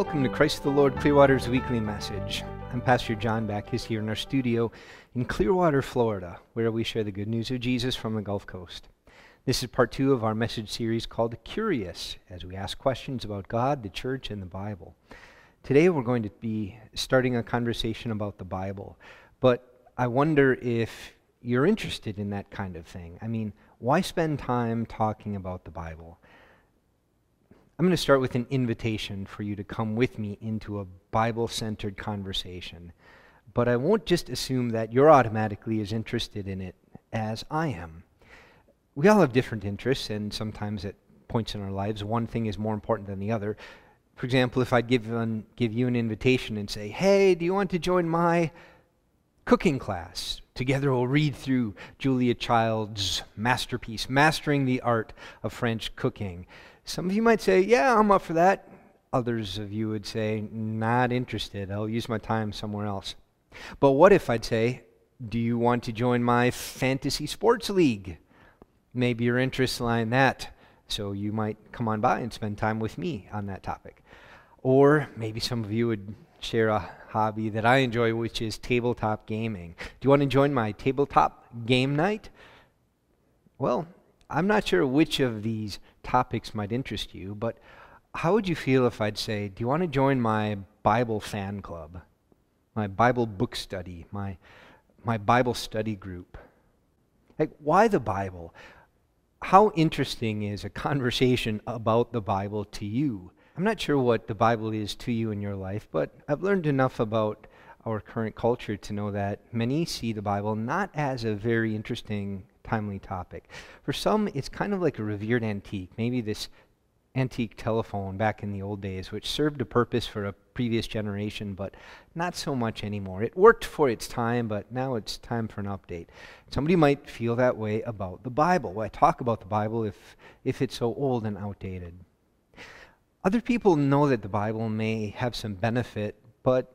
Welcome to Christ the Lord Clearwater's weekly message. I'm Pastor John Backus here in our studio in Clearwater, Florida, where we share the good news of Jesus from the Gulf Coast. This is part two of our message series called Curious, as we ask questions about God, the church, and the Bible. Today we're going to be starting a conversation about the Bible, but I wonder if you're interested in that kind of thing. I mean, why spend time talking about the Bible? I'm going to start with an invitation for you to come with me into a Bible centered conversation. But I won't just assume that you're automatically as interested in it as I am. We all have different interests, and sometimes at points in our lives, one thing is more important than the other. For example, if I'd give, an, give you an invitation and say, Hey, do you want to join my cooking class? Together we'll read through Julia Child's masterpiece, Mastering the Art of French Cooking. Some of you might say, Yeah, I'm up for that. Others of you would say, Not interested. I'll use my time somewhere else. But what if I'd say, Do you want to join my fantasy sports league? Maybe your interests lie in that, so you might come on by and spend time with me on that topic. Or maybe some of you would share a hobby that I enjoy, which is tabletop gaming. Do you want to join my tabletop game night? Well, I'm not sure which of these topics might interest you, but how would you feel if I'd say, Do you want to join my Bible fan club, my Bible book study, my, my Bible study group? Like, why the Bible? How interesting is a conversation about the Bible to you? I'm not sure what the Bible is to you in your life, but I've learned enough about our current culture to know that many see the Bible not as a very interesting timely topic. For some, it's kind of like a revered antique, maybe this antique telephone back in the old days, which served a purpose for a previous generation, but not so much anymore. It worked for its time, but now it's time for an update. Somebody might feel that way about the Bible. Why talk about the Bible if, if it's so old and outdated? Other people know that the Bible may have some benefit, but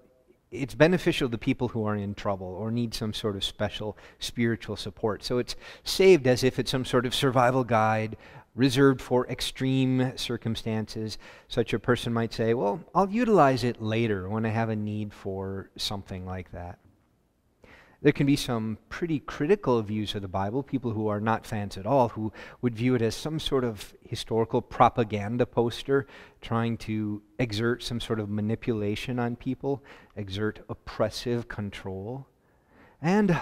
it's beneficial to people who are in trouble or need some sort of special spiritual support. So it's saved as if it's some sort of survival guide reserved for extreme circumstances. Such a person might say, Well, I'll utilize it later when I have a need for something like that. There can be some pretty critical views of the Bible, people who are not fans at all, who would view it as some sort of historical propaganda poster trying to exert some sort of manipulation on people, exert oppressive control. And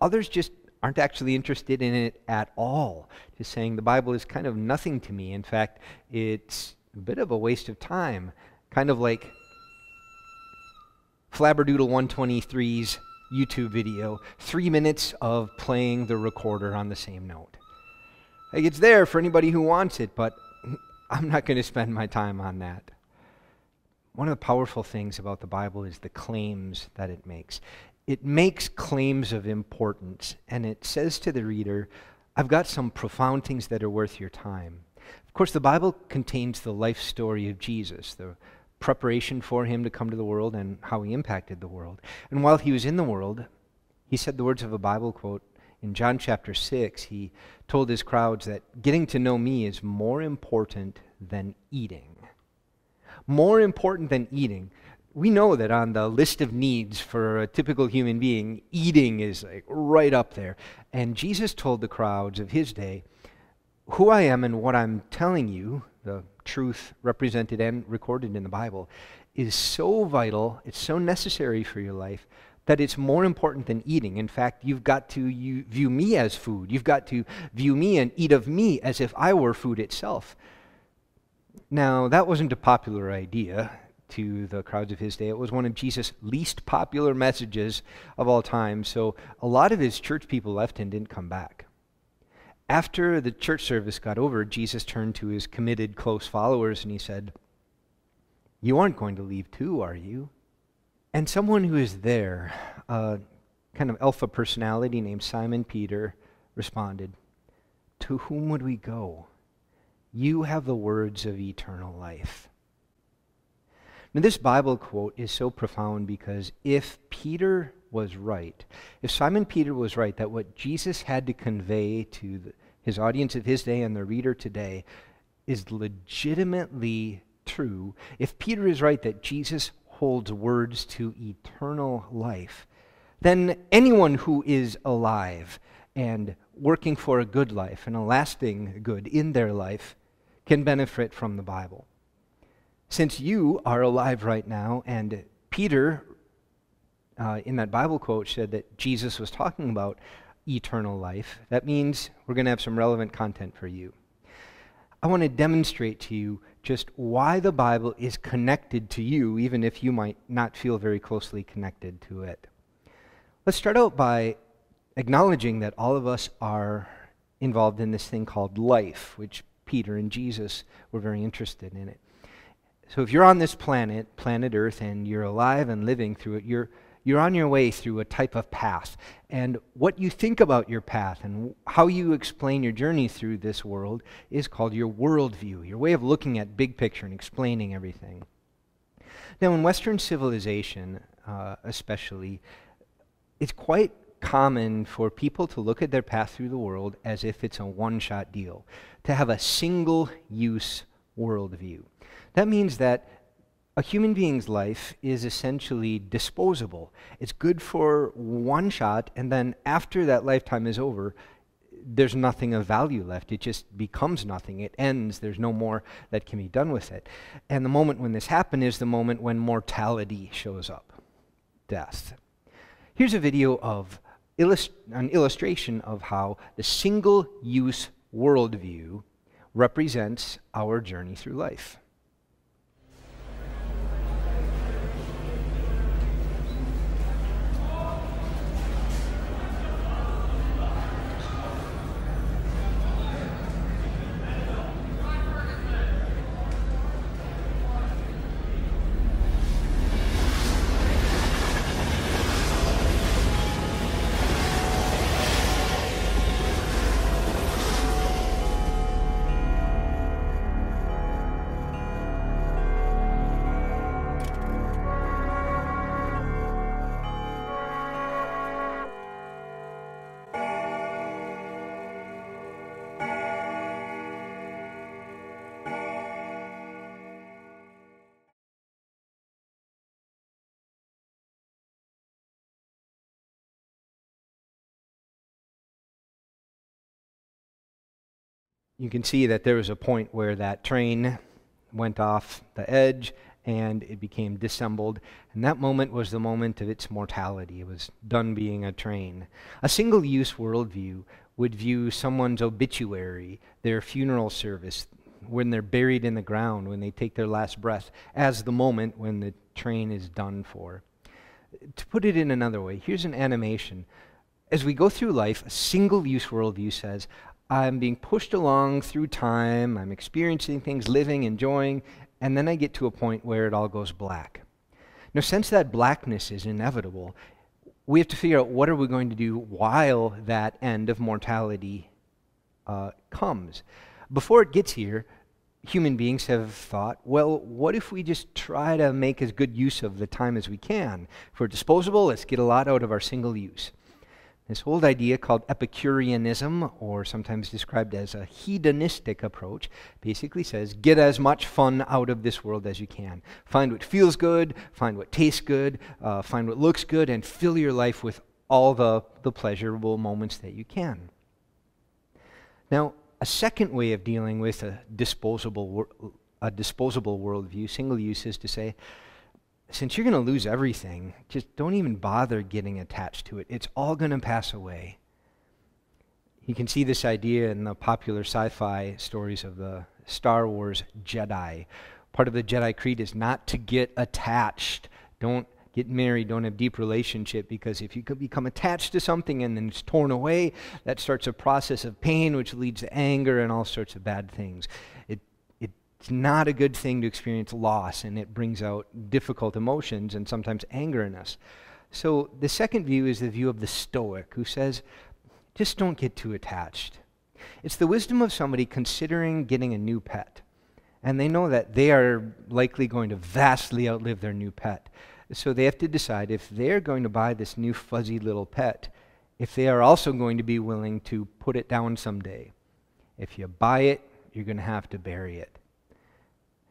others just aren't actually interested in it at all, just saying the Bible is kind of nothing to me. In fact, it's a bit of a waste of time, kind of like Flabberdoodle 123's YouTube video, three minutes of playing the recorder on the same note. Like it's there for anybody who wants it, but I'm not going to spend my time on that. One of the powerful things about the Bible is the claims that it makes. It makes claims of importance, and it says to the reader, I've got some profound things that are worth your time. Of course, the Bible contains the life story of Jesus, the preparation for him to come to the world and how he impacted the world. And while he was in the world, he said the words of a Bible quote in John chapter 6. He told his crowds that getting to know me is more important than eating. More important than eating. We know that on the list of needs for a typical human being, eating is like right up there. And Jesus told the crowds of his day, Who I am and what I'm telling you, the truth represented and recorded in the Bible is so vital, it's so necessary for your life that it's more important than eating. In fact, you've got to you, view me as food. You've got to view me and eat of me as if I were food itself. Now, that wasn't a popular idea to the crowds of his day. It was one of Jesus' least popular messages of all time. So a lot of his church people left and didn't come back. After the church service got over, Jesus turned to his committed, close followers and he said, You aren't going to leave too, are you? And someone who is there, a kind of alpha personality named Simon Peter, responded, To whom would we go? You have the words of eternal life. Now, this Bible quote is so profound because if Peter was right, if Simon Peter was right that what Jesus had to convey to the, his audience of his day and the reader today is legitimately true, if Peter is right that Jesus holds words to eternal life, then anyone who is alive and working for a good life and a lasting good in their life can benefit from the Bible. Since you are alive right now, and Peter, uh, in that Bible quote, said that Jesus was talking about eternal life, that means we're going to have some relevant content for you. I want to demonstrate to you just why the Bible is connected to you, even if you might not feel very closely connected to it. Let's start out by acknowledging that all of us are involved in this thing called life, which Peter and Jesus were very interested in it. So if you're on this planet, planet Earth, and you're alive and living through it, you're, you're on your way through a type of path. And what you think about your path and how you explain your journey through this world is called your worldview, your way of looking at big picture and explaining everything. Now, in Western civilization, uh, especially, it's quite common for people to look at their path through the world as if it's a one shot deal, to have a single use worldview. That means that a human being's life is essentially disposable. It's good for one shot, and then after that lifetime is over, there's nothing of value left. It just becomes nothing. It ends. There's no more that can be done with it. And the moment when this happens is the moment when mortality shows up death. Here's a video of illust- an illustration of how the single use worldview represents our journey through life. You can see that there was a point where that train went off the edge and it became dissembled. And that moment was the moment of its mortality. It was done being a train. A single use worldview would view someone's obituary, their funeral service, when they're buried in the ground, when they take their last breath, as the moment when the train is done for. To put it in another way, here's an animation. As we go through life, a single use worldview says, I'm being pushed along through time, I'm experiencing things, living, enjoying, and then I get to a point where it all goes black. Now, since that blackness is inevitable, we have to figure out what are we going to do while that end of mortality uh, comes. Before it gets here, human beings have thought, well, what if we just try to make as good use of the time as we can? If we're disposable, let's get a lot out of our single use. This old idea called Epicureanism, or sometimes described as a hedonistic approach, basically says get as much fun out of this world as you can. Find what feels good, find what tastes good, uh, find what looks good, and fill your life with all the, the pleasurable moments that you can. Now, a second way of dealing with a disposable, a disposable worldview, single use, is to say, since you're going to lose everything, just don't even bother getting attached to it. It's all going to pass away. You can see this idea in the popular sci fi stories of the Star Wars Jedi. Part of the Jedi Creed is not to get attached. Don't get married, don't have deep relationship, because if you could become attached to something and then it's torn away, that starts a process of pain, which leads to anger and all sorts of bad things. It's not a good thing to experience loss, and it brings out difficult emotions and sometimes anger in us. So, the second view is the view of the Stoic, who says, just don't get too attached. It's the wisdom of somebody considering getting a new pet. And they know that they are likely going to vastly outlive their new pet. So they have to decide if they're going to buy this new fuzzy little pet, if they are also going to be willing to put it down someday. If you buy it, you're going to have to bury it.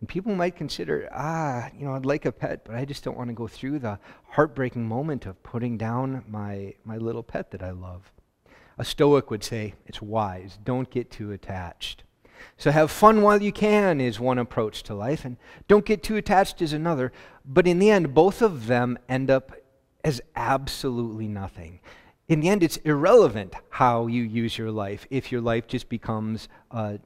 And people might consider, ah, you know, I'd like a pet, but I just don't want to go through the heartbreaking moment of putting down my, my little pet that I love. A Stoic would say, it's wise, don't get too attached. So have fun while you can is one approach to life, and don't get too attached is another. But in the end, both of them end up as absolutely nothing. In the end, it's irrelevant how you use your life if your life just becomes a, a,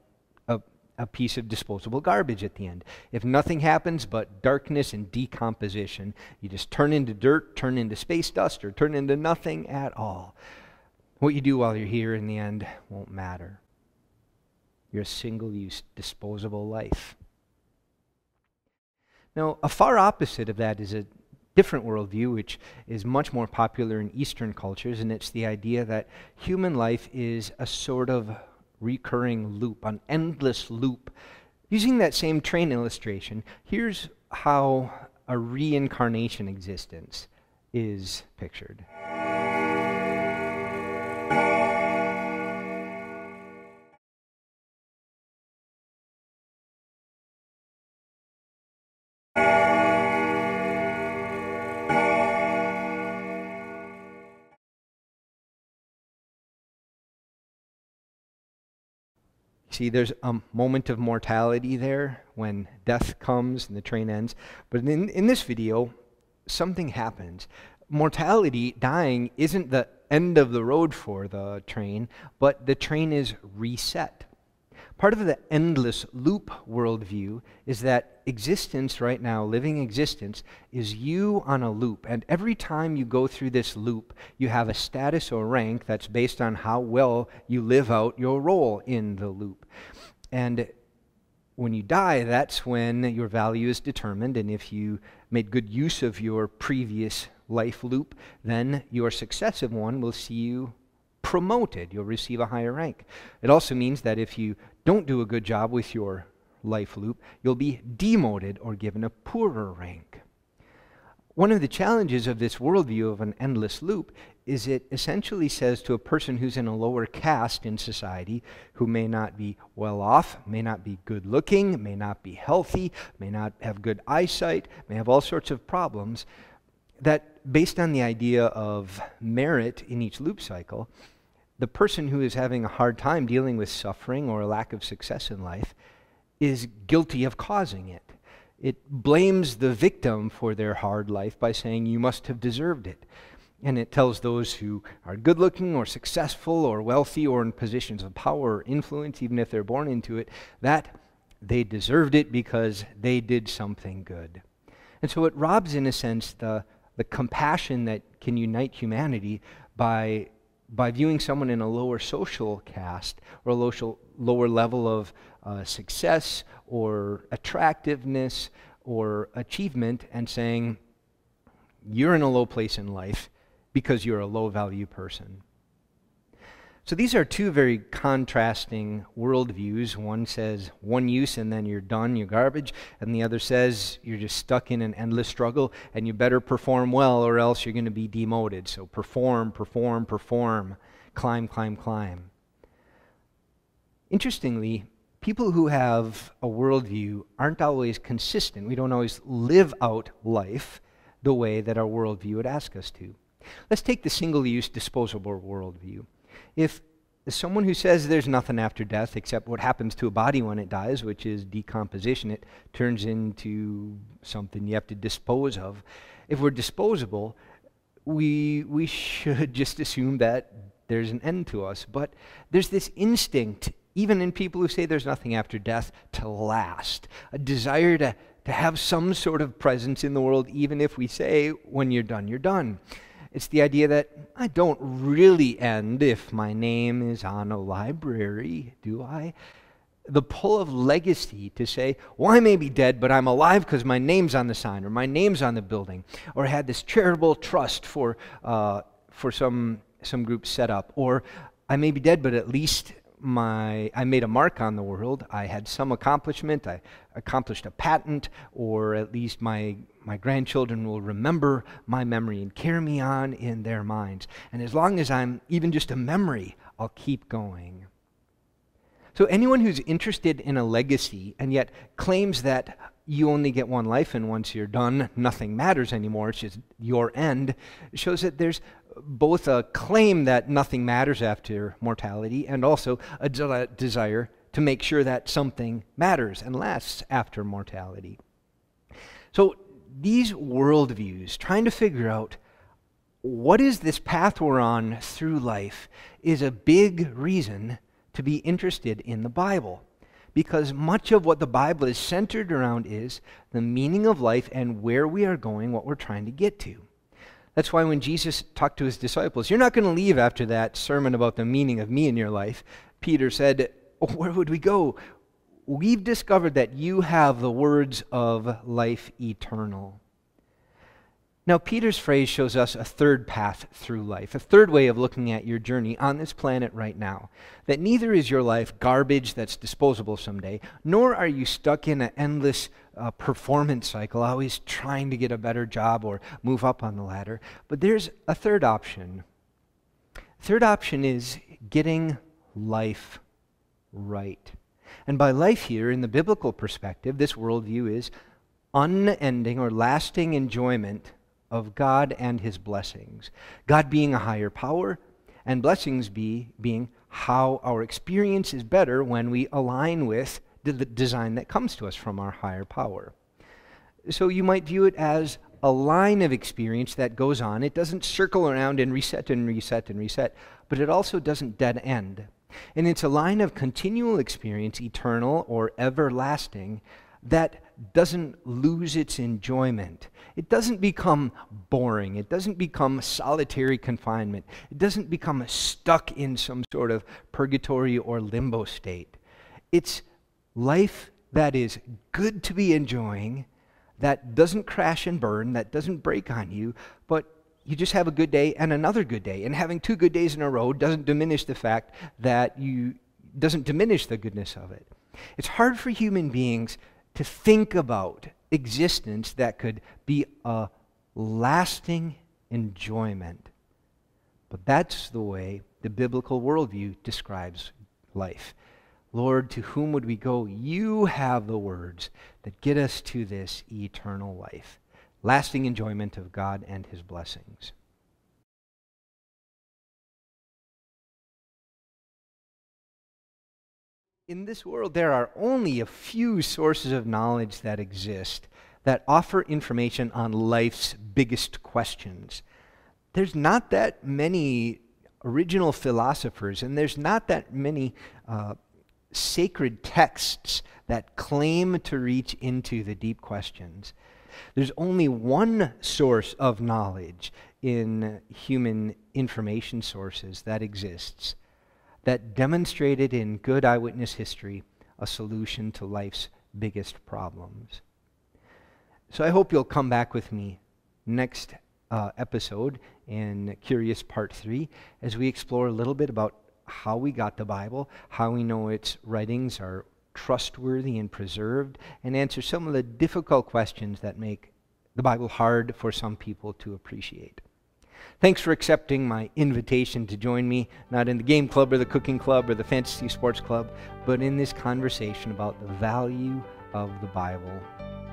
a piece of disposable garbage at the end. If nothing happens but darkness and decomposition, you just turn into dirt, turn into space dust, or turn into nothing at all. What you do while you're here in the end won't matter. You're a single use, disposable life. Now, a far opposite of that is a different worldview, which is much more popular in Eastern cultures, and it's the idea that human life is a sort of recurring loop, an endless loop. Using that same train illustration, here's how a reincarnation existence is pictured. See, there's a moment of mortality there when death comes and the train ends. But in, in this video, something happens. Mortality, dying, isn't the end of the road for the train, but the train is reset. Part of the endless loop worldview is that existence right now, living existence, is you on a loop. And every time you go through this loop, you have a status or rank that's based on how well you live out your role in the loop. And when you die, that's when your value is determined. And if you made good use of your previous life loop, then your successive one will see you promoted. You'll receive a higher rank. It also means that if you don't do a good job with your life loop, you'll be demoted or given a poorer rank. One of the challenges of this worldview of an endless loop is it essentially says to a person who's in a lower caste in society, who may not be well off, may not be good looking, may not be healthy, may not have good eyesight, may have all sorts of problems, that based on the idea of merit in each loop cycle, the person who is having a hard time dealing with suffering or a lack of success in life is guilty of causing it. It blames the victim for their hard life by saying, You must have deserved it. And it tells those who are good looking or successful or wealthy or in positions of power or influence, even if they're born into it, that they deserved it because they did something good. And so it robs, in a sense, the, the compassion that can unite humanity by by viewing someone in a lower social caste or a lower, level of uh, success or attractiveness or achievement and saying, you're in a low place in life because you're a low value person. So these are two very contrasting worldviews. One says one use and then you're done, you're garbage. And the other says you're just stuck in an endless struggle and you better perform well or else you're going to be demoted. So perform, perform, perform, climb, climb, climb. Interestingly, people who have a worldview aren't always consistent. We don't always live out life the way that our worldview would ask us to. Let's take the single use disposable worldview. If someone who says there's nothing after death except what happens to a body when it dies, which is decomposition, it turns into something you have to dispose of. If we're disposable, we, we should just assume that there's an end to us. But there's this instinct, even in people who say there's nothing after death, to last, a desire to, to have some sort of presence in the world, even if we say, when you're done, you're done. It's the idea that I don't really end if my name is on a library, do I? The pull of legacy to say, well, I may be dead, but I'm alive because my name's on the sign or my name's on the building, or had this charitable trust for, uh, for some, some group set up, or I may be dead, but at least my I made a mark on the world. I had some accomplishment. I accomplished a patent, or at least my my grandchildren will remember my memory and carry me on in their minds. And as long as I'm even just a memory, I'll keep going. So, anyone who's interested in a legacy and yet claims that you only get one life and once you're done, nothing matters anymore, it's just your end, shows that there's both a claim that nothing matters after mortality and also a de- desire to make sure that something matters and lasts after mortality. So, these worldviews, trying to figure out what is this path we're on through life, is a big reason to be interested in the Bible. Because much of what the Bible is centered around is the meaning of life and where we are going, what we're trying to get to. That's why when Jesus talked to his disciples, you're not going to leave after that sermon about the meaning of me in your life. Peter said, oh, Where would we go? We've discovered that you have the words of life eternal. Now, Peter's phrase shows us a third path through life, a third way of looking at your journey on this planet right now. That neither is your life garbage that's disposable someday, nor are you stuck in an endless uh, performance cycle, always trying to get a better job or move up on the ladder. But there's a third option. Third option is getting life right. And by life here, in the biblical perspective, this worldview is unending or lasting enjoyment of God and his blessings. God being a higher power, and blessings be being how our experience is better when we align with the design that comes to us from our higher power. So you might view it as a line of experience that goes on. It doesn't circle around and reset and reset and reset, but it also doesn't dead end. And it's a line of continual experience, eternal or everlasting, that doesn't lose its enjoyment. It doesn't become boring. It doesn't become solitary confinement. It doesn't become stuck in some sort of purgatory or limbo state. It's life that is good to be enjoying, that doesn't crash and burn, that doesn't break on you, but you just have a good day and another good day. And having two good days in a row doesn't diminish the fact that you doesn't diminish the goodness of it. It's hard for human beings to think about existence that could be a lasting enjoyment. But that's the way the biblical worldview describes life. Lord, to whom would we go? You have the words that get us to this eternal life, lasting enjoyment of God and his blessings. In this world, there are only a few sources of knowledge that exist that offer information on life's biggest questions. There's not that many original philosophers, and there's not that many uh, sacred texts that claim to reach into the deep questions. There's only one source of knowledge in human information sources that exists, that demonstrated in good eyewitness history a solution to life's biggest problems. So I hope you'll come back with me next uh, episode in Curious Part 3 as we explore a little bit about how we got the Bible, how we know its writings are trustworthy and preserved, and answer some of the difficult questions that make the Bible hard for some people to appreciate. Thanks for accepting my invitation to join me, not in the game club or the cooking club or the fantasy sports club, but in this conversation about the value of the Bible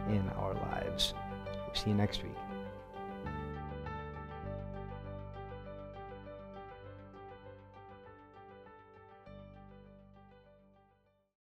in our lives. We'll see you next week.